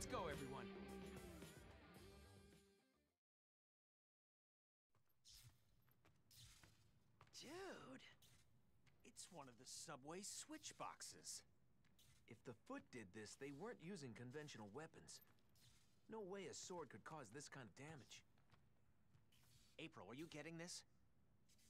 Let's go, everyone. Dude, it's one of the subway switch boxes. If the Foot did this, they weren't using conventional weapons. No way a sword could cause this kind of damage. April, are you getting this?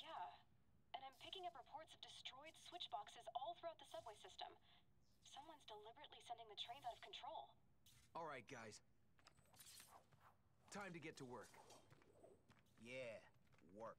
Yeah. And I'm picking up reports of destroyed switch boxes all throughout the subway system. Someone's deliberately sending the trains out of control. All right, guys. Time to get to work. Yeah, work.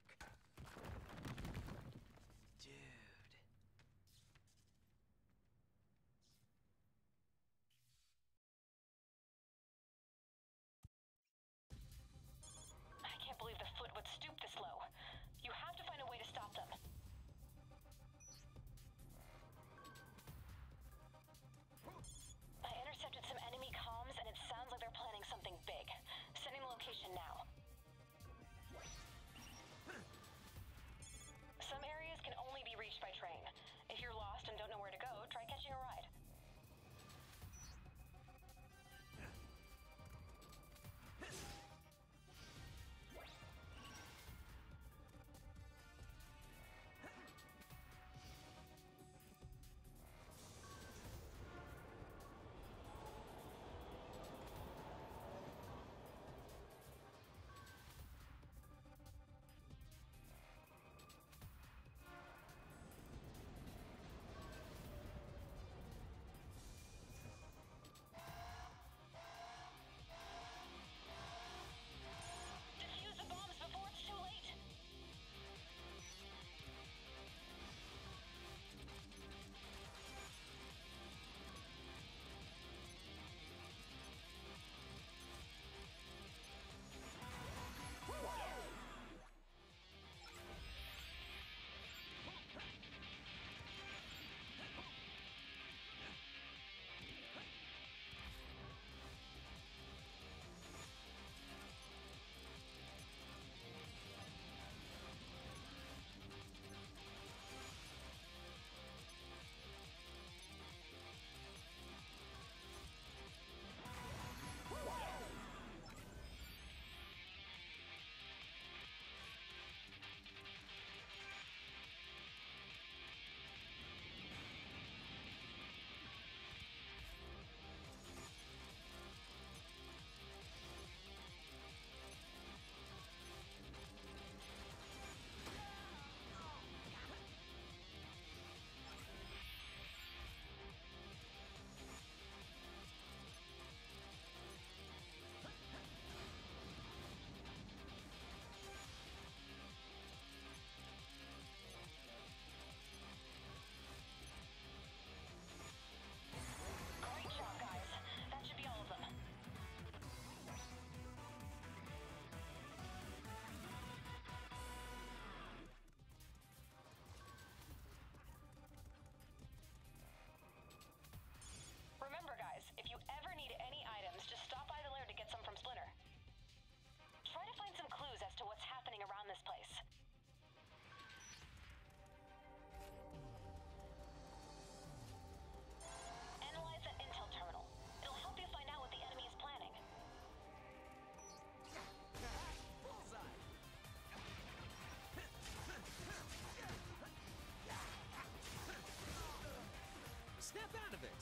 Snap out of it.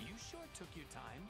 You sure took your time.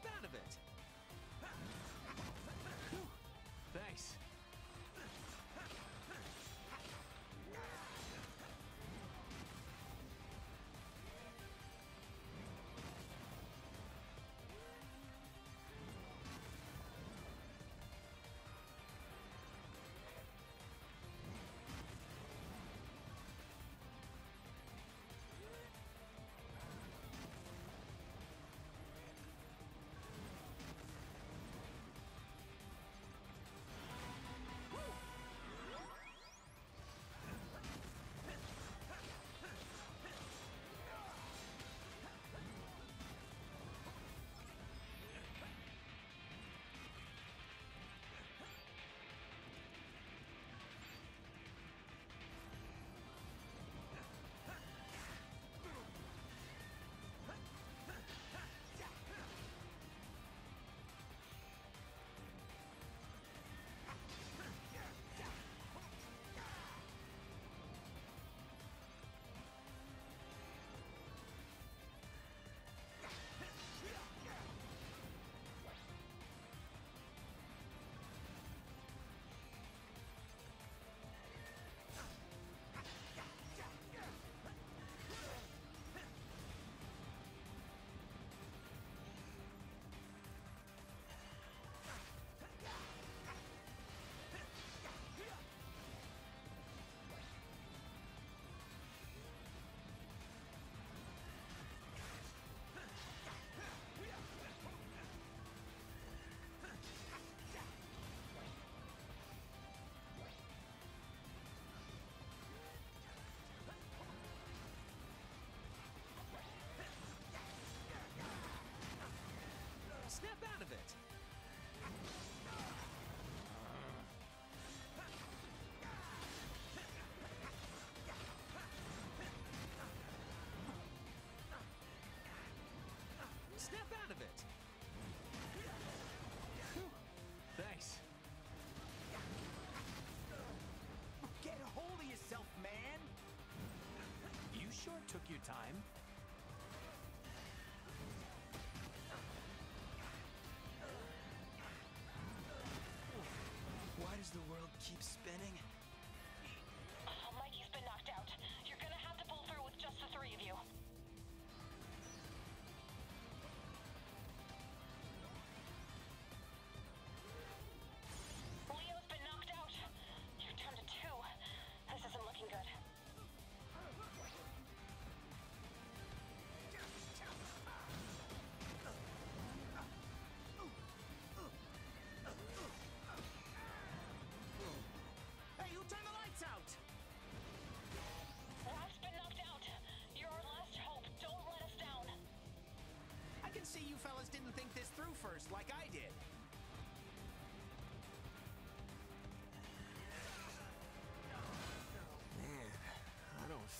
snap out of it. snap out of it. Snap out of it. Thanks. Get a hold of yourself, man. You sure took your time. Does the world keep spinning?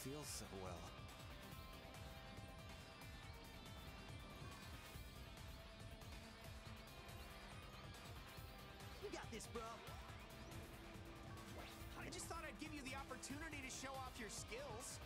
I don't feel so well. You got this, bro. I just thought I'd give you the opportunity to show off your skills.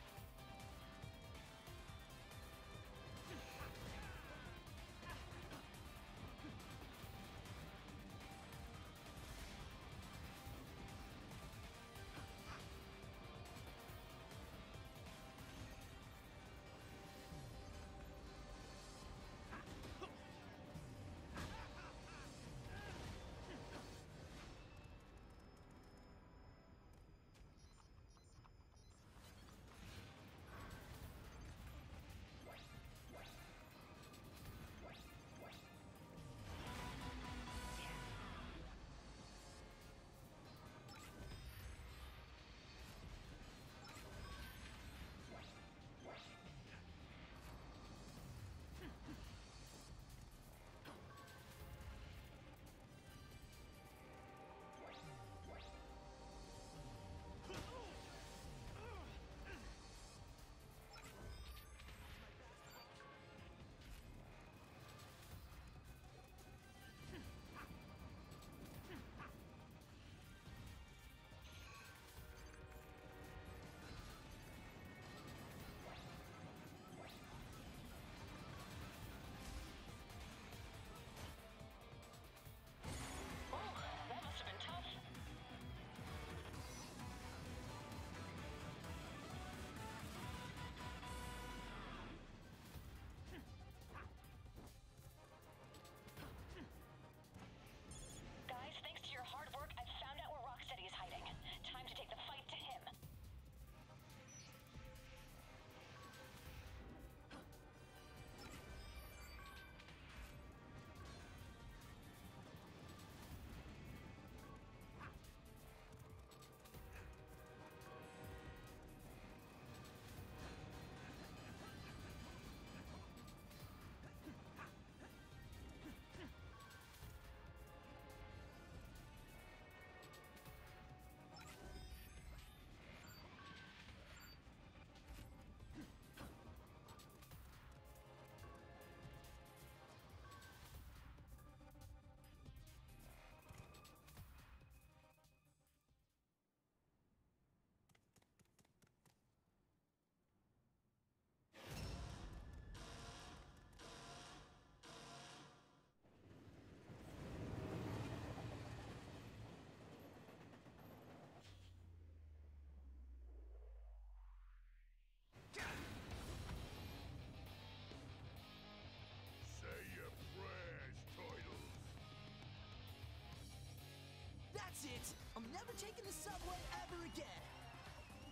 Never taking the subway ever again!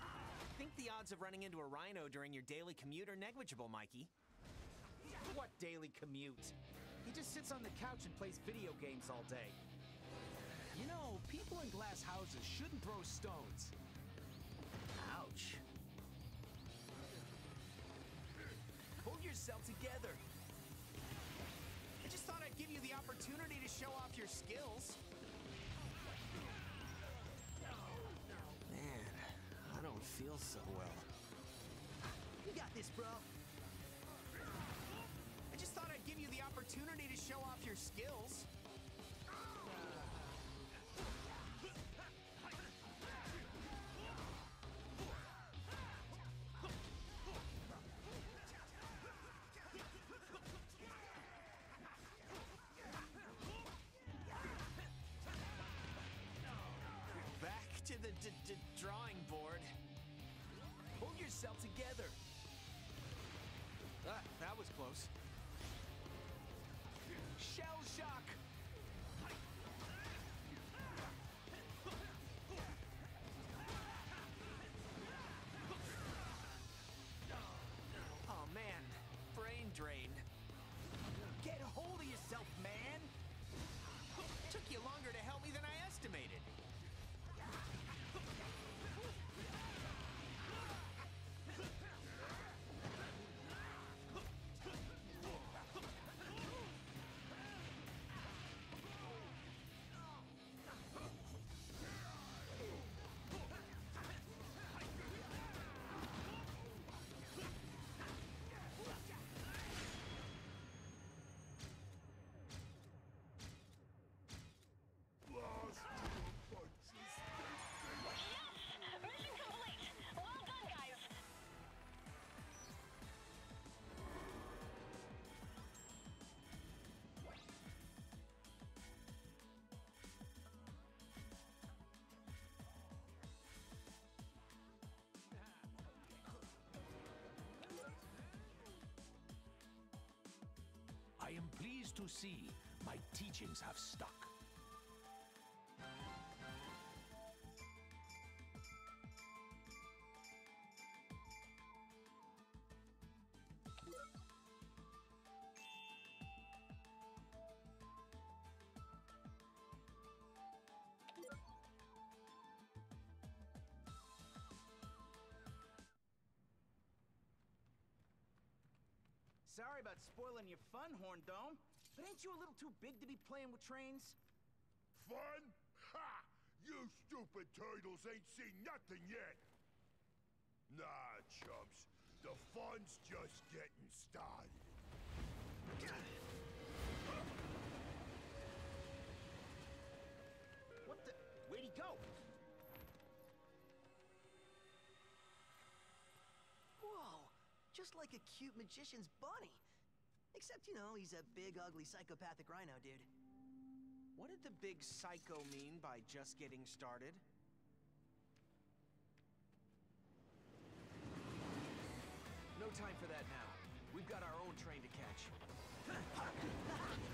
I think the odds of running into a rhino during your daily commute are negligible, Mikey. What daily commute? He just sits on the couch and plays video games all day. You know, people in glass houses shouldn't throw stones. Ouch. Pull yourself together. I just thought I'd give you the opportunity to show off your skills. so well. You got this, bro. I just thought I'd give you the opportunity to show off your skills. Back to the drawing board. Yourself together. Ah, that was close. Shell shock. To see my teachings have stuck. Sorry about spoiling your fun, Horn Dome. But ain't you a little too big to be playing with trains? Fun? Ha! You stupid turtles ain't seen nothing yet. Nah, chumps. The fun's just getting started. What the? Where'd he go? Whoa! Just like a cute magician's bunny. Except, you know, he's a big, ugly, psychopathic rhino, dude. What did the big psycho mean by just getting started? No time for that now. We've got our own train to catch.